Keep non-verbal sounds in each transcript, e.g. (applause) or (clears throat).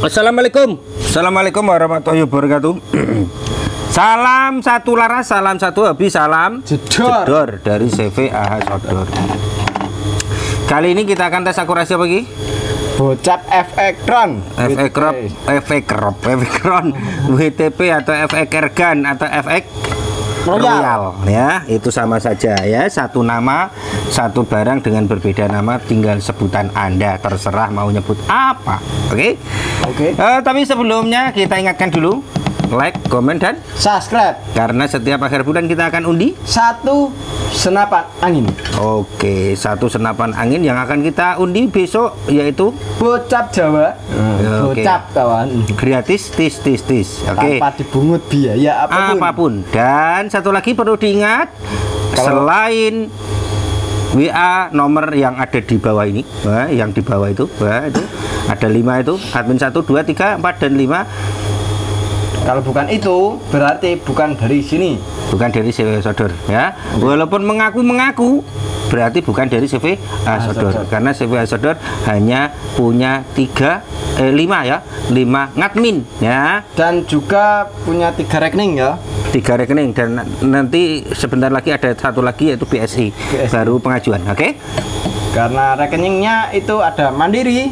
Assalamualaikum. Assalamualaikum warahmatullahi wabarakatuh. (clears throat) salam satu laras, salam satu habis, salam Jedor. dari CV AH Sodor. Kali ini kita akan tes akurasi apa lagi? Bocap F-Ekron FX crop, FX cron, WTP atau FX ergan atau FX Royal. Royal ya itu sama saja ya satu nama satu barang dengan berbeda nama tinggal sebutan anda terserah mau nyebut apa oke Oke. Eh, tapi sebelumnya kita ingatkan dulu like komen dan Subscribe. karena setiap akhir bulan kita akan undi. Satu senapan angin. Oke satu senapan angin yang akan kita undi besok yaitu Bocap Jawa. Ya, oke. Bocap kawan. Gratis tis tis tis. Oke. Tanpa dibungut biaya apa pun. Apa pun. Dan satu lagi perlu diingat, Kalau- selain WA nomor yang ada di bawah ini, wah, yang di bawah itu, wah, itu ada lima itu, admin satu, dua, tiga, empat dan lima, Kalau bukan itu berarti bukan dari sini. Bukan dari CV Sodor, ya. Walaupun mengaku-mengaku, berarti bukan dari CV Ah, Sodor, Sodor. karena CV Sodor hanya punya tiga, eh, lima ya, lima ngadmin, ya. Dan juga punya tiga rekening ya. Tiga rekening. Dan nanti sebentar lagi ada satu lagi yaitu BSI, BSI. baru pengajuan oke? Karena rekeningnya itu ada Mandiri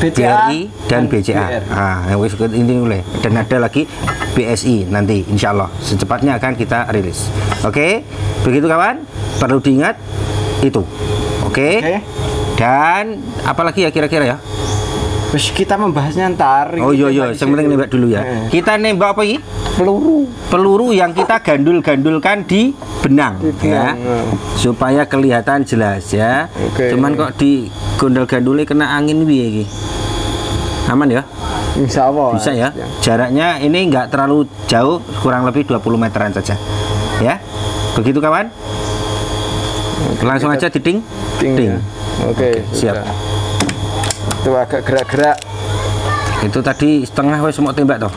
BCA BRI dan BCA ah ini oleh dan ada lagi BSI nanti insya Allah secepatnya akan kita rilis. Oke? Begitu kawan? Perlu diingat itu. Oke? Oke. dan apalagi ya kira-kira ya Terus kita membahasnya ntar. Oh iya iya. Yang penting nembak dulu ya. Eh. kita nembak apa ini Peluru. Peluru yang kita gandul-gandulkan di benang, Di ya benang, ya. supaya kelihatan jelas ya. Oke. cuman kok di gondol-gandulnya kena angin piye iki aman ya? Insya Allah. Bisa ya? Jaraknya ini enggak terlalu jauh kurang lebih 20 meteran saja ya? Begitu kawan? Langsung aja diding? Ting, ding. ya. Oke, siap. sudah. Itu agak gerak-gerak. itu tadi setengah wes mau tembak toh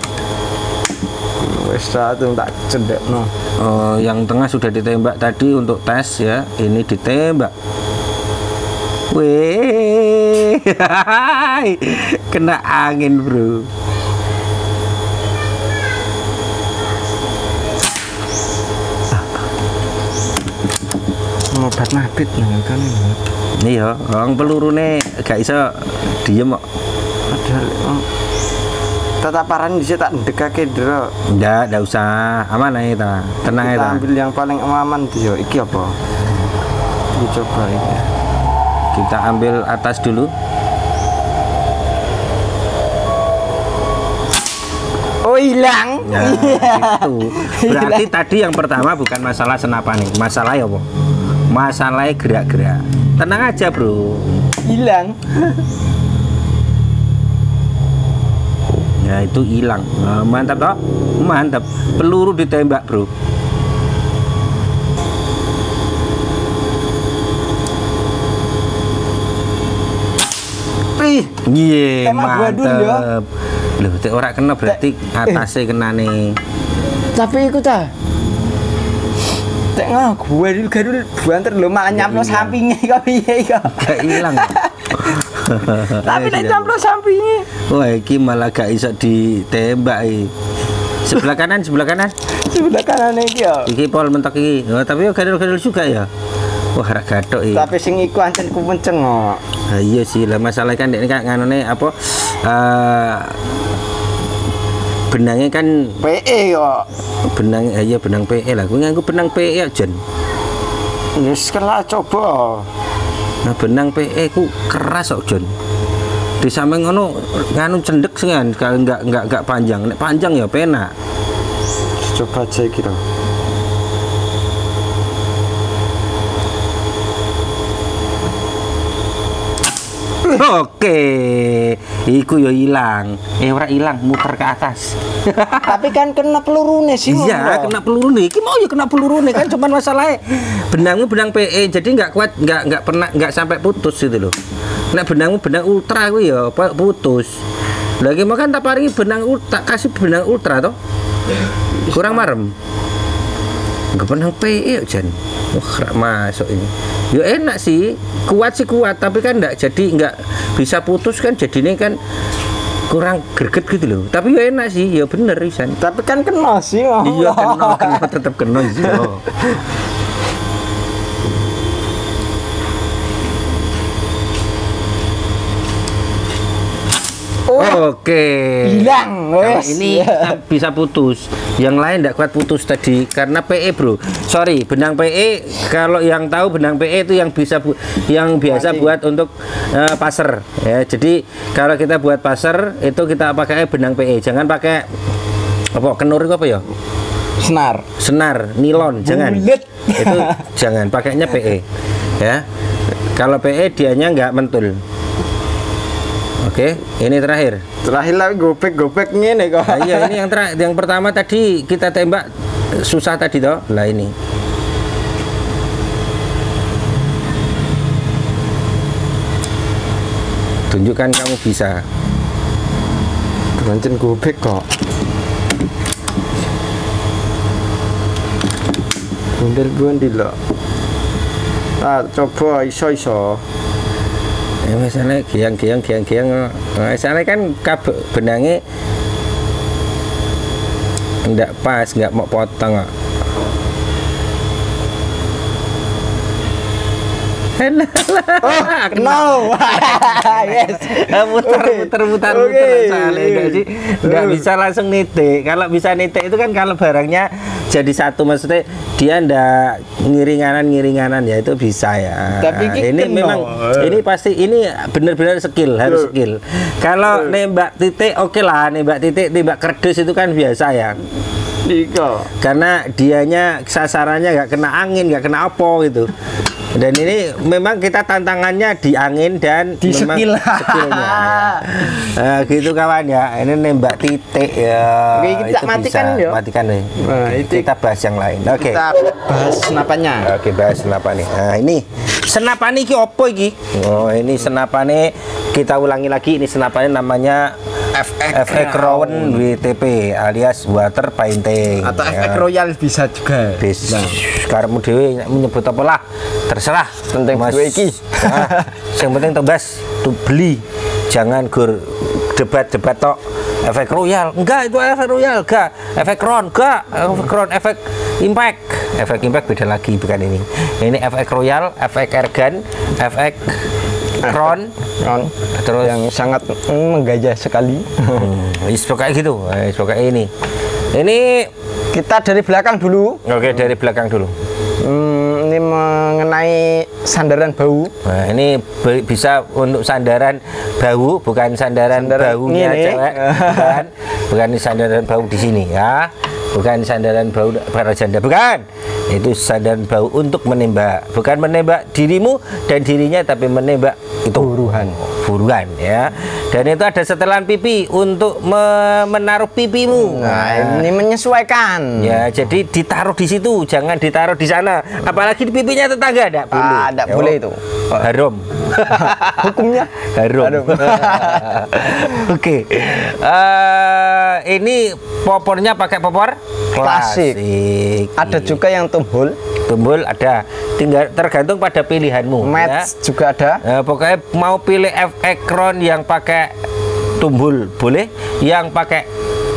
Wes satu tak cendek no. Oh, yang tengah sudah ditembak tadi untuk tes ya. Ini ditembak. Weh, (laughs) kena angin bro. Ngobat mabit nih kan. Iya, orang peluru nih gak iso diem kok. Padahal oh, tataparan bisa tak dekake dro. Enggak, enggak usah. Aman aja ta. Tenang aja ta. ambil yang paling aman tuh. Iki apa? Kita coba ini. Kita ambil atas dulu. Oh hilang. Ya, (laughs) itu. Berarti tadi yang pertama bukan masalah senapan nih, masalah ya, apa? Masalahnya gerak-gerak. Tenang aja, Bro. Hilang. Ya itu hilang. Nah, mantap toh? Mantap. Peluru ditembak, Bro. Ih, Iya, ya. mantap. Loh, tek ora kena berarti atasnya kena nih. tapi ikut ah. Tek ngono gue dulu gadul banter lho malah nyamplo hilang. sampingnya kok piye kok. Hilang. (laughs) (laughs) Tapi nek nyamplo sampingnya. Wah, iki malah gak iso ditembak iki. Sebelah kanan, sebelah kanan. Sebelah kanan iki yo. Iki pol mentok iki. Oh, tapi yo gadul-gadul juga ya. Wah, ra gathok iki. Tapi sing iku ancen ku penceng kok. Nah, iya sih, lah masalah kan ini kan nganone apa eh benangnya kan PE kok. benang iya benang PE lah. Gue nganggo benang PE ya, Jen. Wis kela coba. Nah, benang PE ku keras kok, Jon. Di samping ngono nganu cendek sih kan, kalau enggak enggak enggak panjang. Nek panjang ya penak. Coba iki lho. Oke, iku yo hilang. Eh ora hilang, muter ke atas. (laughs) Tapi kan kena pelurune sih. Iya, kena peluru nih. Iki mau ya kena peluru nih kan cuman masalahnya benangmu benang PE jadi nggak kuat nggak nggak pernah nggak sampai putus gitu loh. Nek benangmu benang ultra gue ya apa putus. Lagi mau kan tak paringi benang ultra kasih benang ultra toh. Kurang marem. Nggak benang PE Jan. Wah, masuk ini. Ya enak sih, kuat sih kuat, tapi kan nggak jadi nggak bisa putus kan jadinya kan kurang greget gitu loh tapi ya enak sih ya bener Isan Tapi kan kena sih. Mas. iya kena kena tetap kena sih oh. (laughs) Oh, Oke. hilang, Kalau wes. ini (laughs) bisa putus. Yang lain tidak kuat putus tadi karena PE, Bro. Sorry, benang PE kalau yang tahu benang PE itu yang bisa bu- yang biasa Mati. buat untuk eh, pasar ya. Jadi kalau kita buat pasar itu kita pakai benang PE. Jangan pakai apa kenur itu apa ya? Senar. Senar, nilon, jangan. Bulet. Itu jangan pakainya PE. Ya. Kalau PE dianya nggak mentul. Oke, ini terakhir. Terakhir lagi gopek-gopek ngene kok. Nah, iya ini yang terakhir, (laughs) yang pertama tadi kita tembak susah tadi toh. Lah ini. Tunjukkan kamu bisa. Pancen gopek kok. Bundel bundi lo. Ah, coba iso iso. Ya misalnya giang giang giang giang. Nah, misalnya kan kab benangnya enggak pas, enggak mau potong. kok. Oh, (laughs) kenal. (laughs) yes. Eh, muter muter muter Oke. muter soalnya enggak sih nggak bisa langsung nitik kalau bisa nitik itu kan kalau barangnya jadi satu maksudnya dia ndak ngiringanan ngiringanan ya itu bisa ya. Tapi ini kena. memang ini pasti ini benar-benar skill harus skill. Kalau nembak titik oke lah nembak titik nembak kerdus itu kan biasa ya. Iko. karena dianya sasarannya nggak kena angin nggak kena apa gitu dan ini memang kita tantangannya di angin dan Di memang skill. skillnya ya. Nah, gitu kawan ya ini nembak titik ya Oke, kita itu matikan bisa. yuk. matikan nih Nah, itu- kita bahas yang lain oke Kita bahas senapannya. Oke, bahas senapan nih. Nah, ini senapan iki opo iki? Oh, ini senapane kita ulangi lagi ini senapannya namanya FX FX Crown WTP alias water painting. Atau Ya. efek royal bisa juga. Bis, Nah. dhewe nek menyebut apa lah, terserah. Penting duwe iki. Nah, yang penting tebas, tuh beli. Jangan gur debat-debat tok. Efek royal, enggak itu efek royal, enggak. Efek crown, enggak. Efek crown, efek impact. Efek impact beda lagi bukan ini. Ini efek royal, efek ergan, efek crown, Ron, terus yang sangat menggajah sekali. hmm, is kayak gitu. Eh, kayak ini. Ini Kita dari belakang dulu. oke dari belakang dulu. Hmm, ini mengenai sandaran bau. Nah, ini bisa untuk sandaran bau, bukan sandaran, Sandaran baunya ini. cewek, (laughs) bukan, bukan sandaran bau di sini ya, bukan sandaran bau para janda, bukan. Itu sandaran bau untuk menembak, bukan menembak dirimu dan dirinya, tapi menembak itu Buruhan. Buruan ya. Dan itu ada setelan pipi untuk me- menaruh pipimu. Nah, ini menyesuaikan. Ya, jadi ditaruh di situ, jangan ditaruh di sana. Apalagi di pipinya tetangga, enggak boleh. Ah, Ya, boleh itu. Haram. (laughs) Hukumnya Haram. Haram. (laughs) Oke. Eh, ini popornya pakai popor Klasik. Klasik. ada juga yang tumbul, tumbul ada. Tinggal tergantung pada pilihanmu match juga ada. ya. Eh, pokoknya mau pilih FX Crown yang pakai tumbul boleh, yang pakai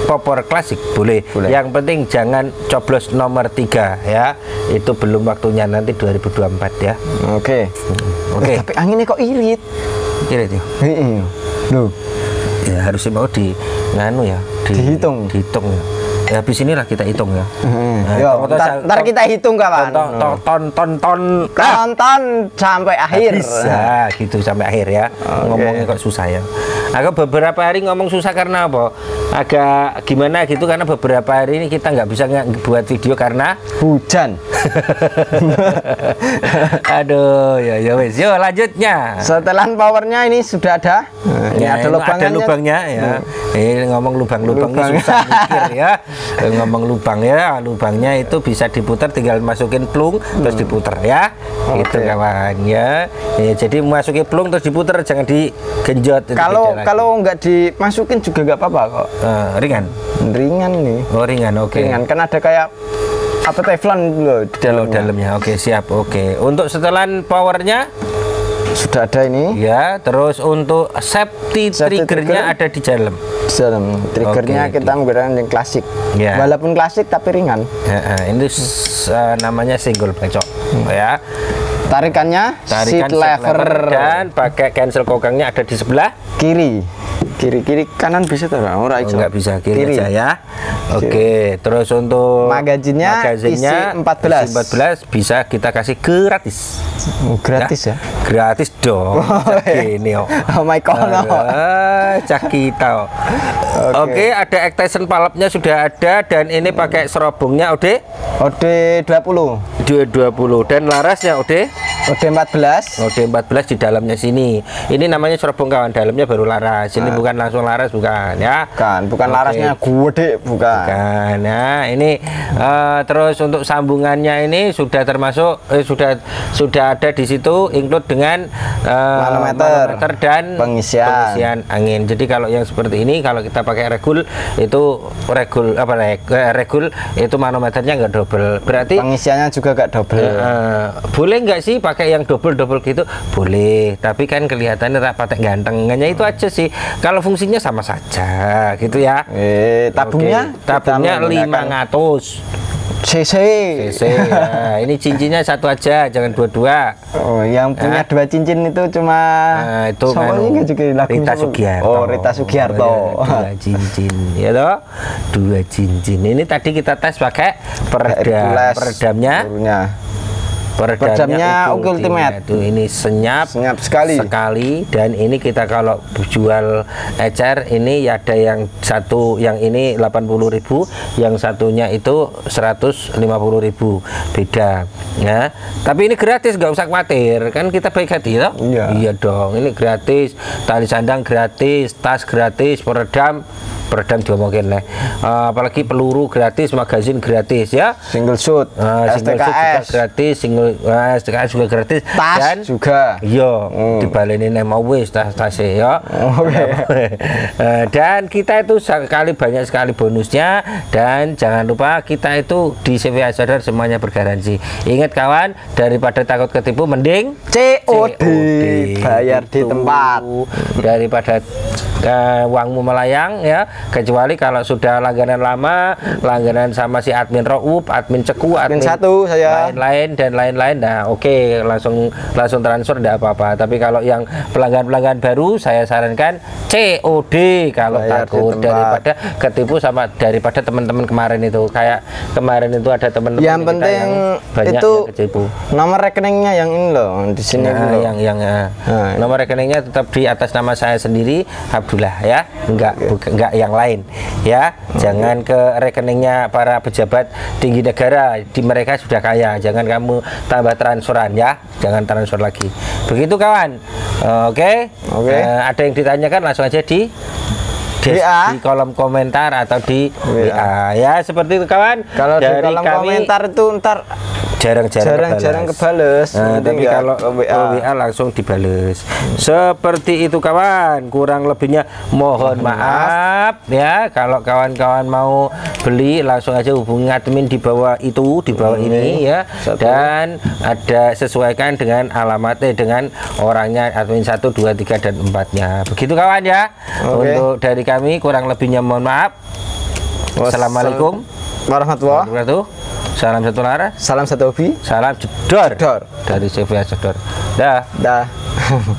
popor klasik boleh. Boleh. Yang penting jangan coblos nomor 3 ya. Itu belum waktunya nanti 2024 ya. Oke. Oke. Eh, tapi anginnya kok irit. Itu. Heeh. Loh, Ya harusnya mau di nganu ya, di- Dihitung. Dihitung ya. Ya habis inilah kita hitung ya. Nah, Yo, tong- tong- ntar, kita hitung kawan. Ton ton ton ton ton Ah, Tonton sampai akhir. bisa gitu sampai akhir ya. Ngomongnya kok susah ya. Aku beberapa hari ngomong susah karena apa? Agak gimana gitu karena beberapa hari ini kita nggak bisa buat video karena Hujan. (laughs) aduh ya ya wes. Yo lanjutnya. Setelan powernya ini sudah ada. Nah, ini Ya, ada lubangnya. ada lubangnya ya. Ini ngomong lubang-lubang susah (laughs) mikir ya. Eh, ngomong lubang ya, lubangnya itu bisa diputar tinggal masukin plung terus diputar ya. Gitu Oke. kawan ya. Ya, jadi masukin plung terus diputar jangan digenjot. itu Kalau kalau nggak dimasukin juga nggak apa-apa kok. Eh, ringan. Ringan nih. Oh ringan, oke. Ringan kan ada kayak apa teflon loh di Dalam dalamnya. dalamnya, oke siap, oke. Untuk setelan powernya sudah ada ini Ya, terus untuk safety, Safety triggernya trigger. ada di dalam. di dalam triggernya Oke, kita menggunakan yang klasik Ya. walaupun klasik tapi ringan Ya, ini eh, namanya single pecok, ya. tarikannya Tarikan seat lever dan pakai cancel kokangnya ada di sebelah. kiri kiri kiri kanan bisa tuh ora Oh, nggak bisa kiri, aja ya. Oke, terus untuk Magazinnya magazinnya isi 14. isi 14 bisa kita kasih gratis. Oh, gratis ya, Gratis dong. Cak Gini, oh. oh my god no. Ah, cak kita. oh. Oke, ada extension palapnya sudah ada dan ini pakai serobongnya OD OD 20 220 dan larasnya OD OD 14 OD 14 di dalamnya sini. Ini namanya serobong kawan, dalamnya baru laras. Ini bukan langsung laras bukan ya. kan bukan Oke. larasnya gede bukan Bukan. Nah, ini eh, terus untuk sambungannya ini sudah termasuk eh, sudah sudah ada di situ include dengan eh, Manometer. manometer dan Pengisian. pengisian angin. Jadi kalau yang seperti ini kalau kita pakai regul itu regul apa eh, regul itu manometernya enggak double. Berarti pengisiannya juga gak double eh, boleh nggak sih pakai yang double double gitu? Boleh, tapi kan kelihatannya rapat ganteng. Hanya itu aja sih. Kalau fungsinya sama saja, gitu ya. eh tabungnya Oke, tabungnya kita menggunakan 500 cc cc. Ya, ini cincinnya satu aja, jangan dua-dua. oh yang punya dua cincin itu cuma Nah, itu kan juga lagu Rita? Sugiarto. oh Rita Sugiarto Ya, dua (laughs) cincin, ya toh? Dua cincin. Ini tadi kita tes pakai peredam. Peredamnya. Peredamnya Uki Ultimate. Itu ini senyap, Senyap sekali. sekali dan ini kita kalau jual ecer ini ada yang satu yang ini 80.000, yang satunya itu 150.000 beda ya. Tapi ini gratis nggak usah khawatir kan kita baik hati ya. Iya. Iya dong, ini gratis, tali sandang gratis, tas gratis, peredam peredam juga mungkin lah. Eh, apalagi peluru gratis, magazin gratis ya. single shoot Ah, single shoot juga STKS gratis, single ah, STKS juga gratis. tas dan juga Iya, Hmm. dibalenin mau wis tas tasnya ya. Oke. Eh, dan kita itu sekali banyak sekali bonusnya dan jangan lupa kita itu di CVA Sadar semuanya bergaransi. Ingat kawan, daripada takut ketipu mending COD bayar di Gitu. tempat daripada eh, uangmu melayang ya kecuali kalau sudah langganan lama langganan sama si admin Raup admin Ceku Admin satu saya. lain-lain dan lain-lain. Nah oke langsung langsung transfer tidak apa-apa. Tapi kalau yang pelanggan-pelanggan baru saya sarankan COD kalau Bayar takut daripada ketipu sama daripada teman-teman kemarin itu. Kayak kemarin itu ada teman-teman yang penting banyak itu yang ketipu. nomor rekeningnya yang ini loh di sini Nah, loh. yang yang eh, Nah. nomor rekeningnya tetap di atas nama saya sendiri Abdullah ya. Enggak bukan enggak yang lain ya. Jangan ke rekeningnya para pejabat tinggi negara di mereka sudah kaya. Jangan kamu tambah transferan ya. Jangan transfer lagi. Begitu kawan. Oke? Oke. Eh, ada yang ditanyakan langsung aja di WA. di kolom komentar atau di WA. WA ya seperti itu kawan kalau di Dari kolom kami komentar itu ntar jarang-jarang kebalas. kebales Nah, tapi kalau WA. WA. Langsung dibales. Seperti itu kawan. Kurang lebihnya mohon maaf ya kalau kawan-kawan mau beli langsung aja hubungi admin di bawah itu, di bawah ini ya. satu. Dan ada sesuaikan dengan alamatnya dengan orangnya admin 1 2 3 dan 4-nya. Begitu kawan ya. Oke. Untuk dari kami kurang lebihnya mohon maaf. Assalamualaikum warahmatullahi warahmatullahi wabarakatuh. Salam satu lara. salam satu hobi Salam jedor Jedor. dari CVA Jedor. Dah. dah (laughs)